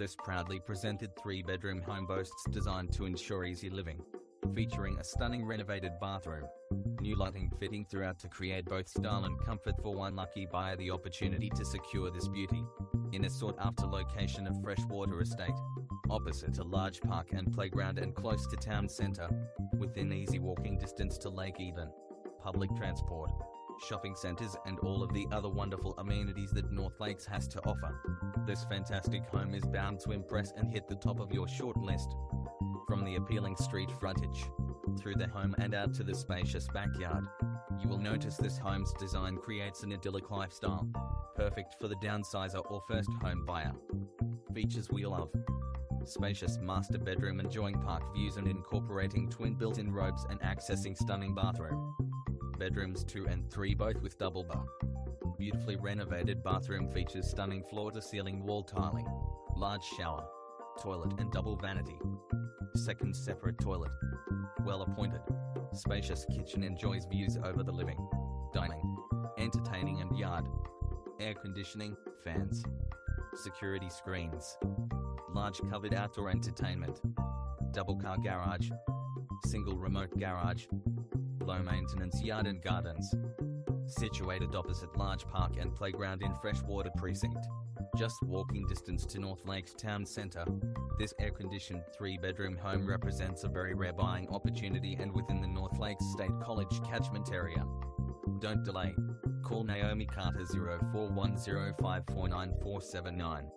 This proudly presented three-bedroom home boasts designed to ensure easy living. Featuring a stunning renovated bathroom, new lighting fitting throughout to create both style and comfort for one lucky buyer the opportunity to secure this beauty. In a sought-after location of Freshwater Estate, opposite a large park and playground and close to town centre, within easy walking distance to Lake Eden, public transport, shopping centres and all of the other wonderful amenities that North Lakes has to offer. This fantastic home is bound to impress and hit the top of your short list. From the appealing street frontage, through the home and out to the spacious backyard, you will notice this home's design creates an idyllic lifestyle, perfect for the downsizer or first home buyer. Features we love. Spacious master bedroom enjoying park views and incorporating twin built-in robes and accessing stunning bathroom. Bedrooms 2 and 3 both with double bar. Beautifully renovated bathroom features stunning floor-to-ceiling wall tiling, large shower, toilet and double vanity. Second separate toilet. Well appointed. Spacious kitchen enjoys views over the living, dining, entertaining and yard. Air conditioning, fans, security screens, large covered outdoor entertainment, double car garage, single remote garage, low maintenance yard and gardens. Situated opposite large park and playground in Freshwater Precinct. Just walking distance to North Lakes Town Centre, this air-conditioned three-bedroom home represents a very rare buying opportunity and within the North Lakes State College catchment area. Don't delay. Call Naomi Carter 0410549479.